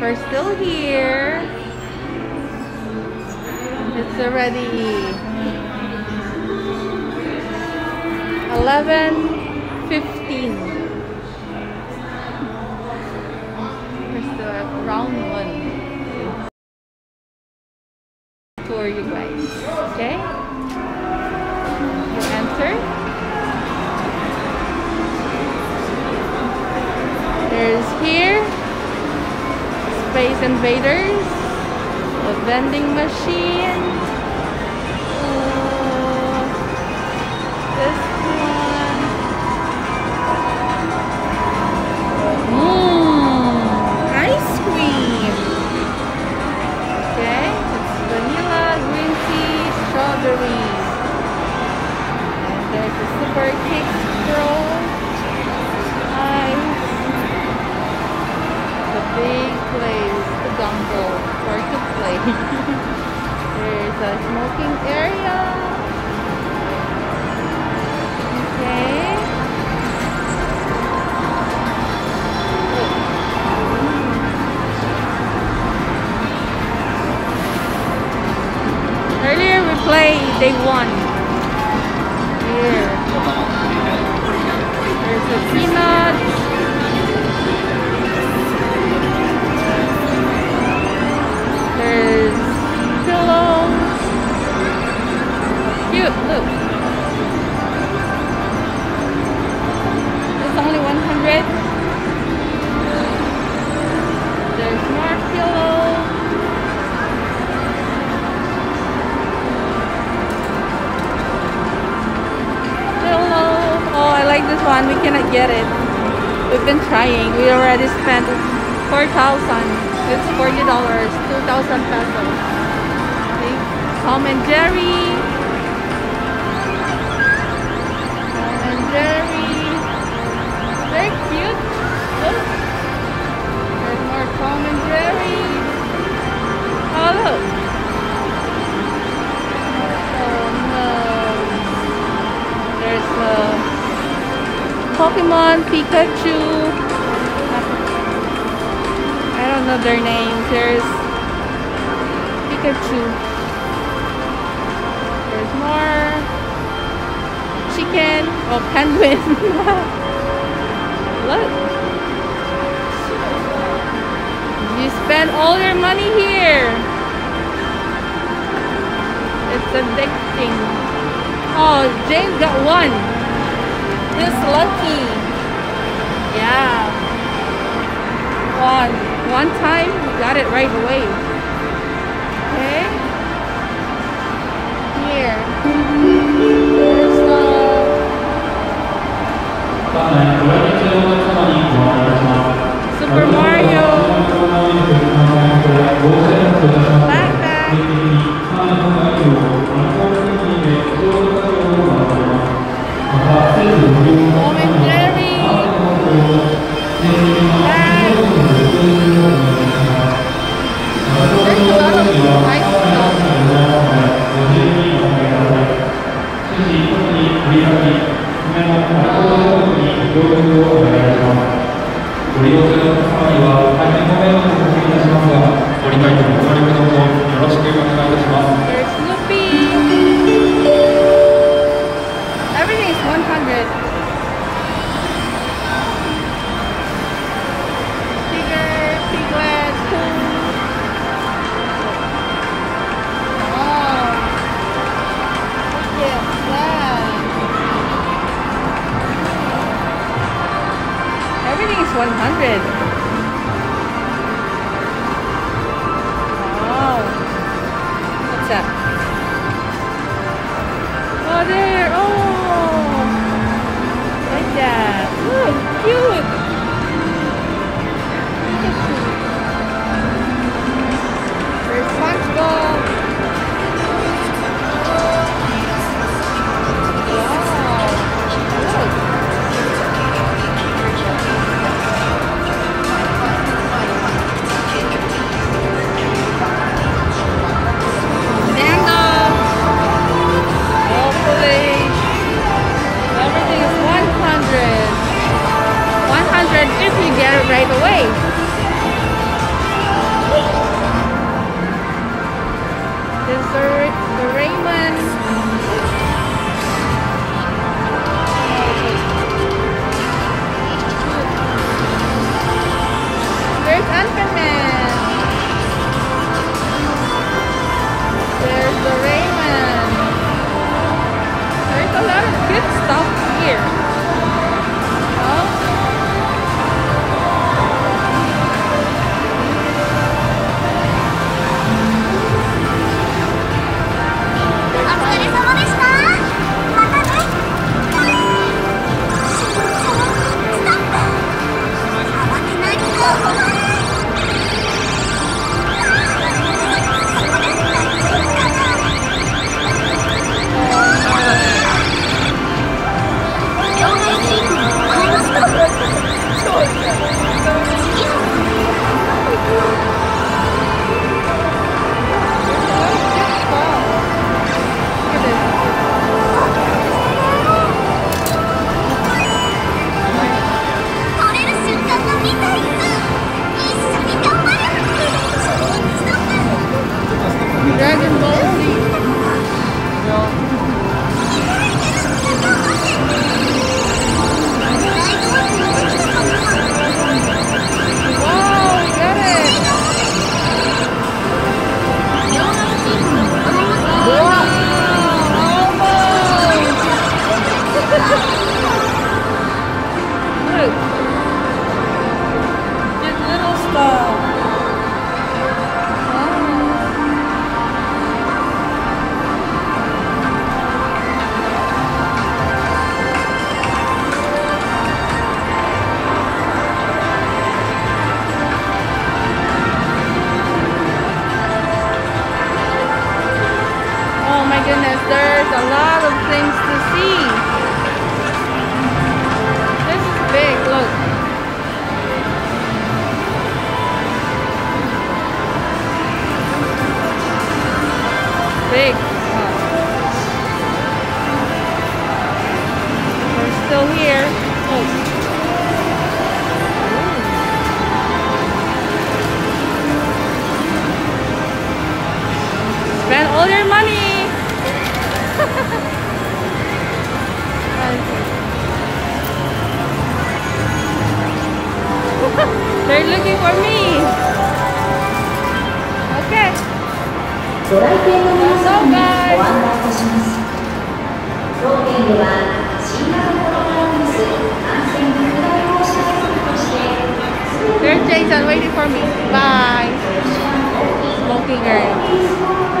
We're still here. It's already 11.15. We're still at round one. Tour you guys. Space Invaders, a vending machine. Uh, this one. Mmm, A smoking area. Okay. Earlier we played day one. Here. There's a peanuts. Cannot get it. We've been trying. We already spent 4,000. It's forty dollars, two thousand pesos. Okay. Tom and Jerry. Pokemon Pikachu. I don't know their names. There's Pikachu. There's more chicken. Oh, penguin. Look. You spend all your money here. It's addicting. Oh, James got one. He's lucky. Yeah. One. One time we got it right away. Okay. Here. There's the stuff. 100. Wow. What's that? Oh, there. Oh. Like that. Ooh, cute. They're looking for me. Okay. So guys. There's Jason waiting for me. Bye. Smoking girl.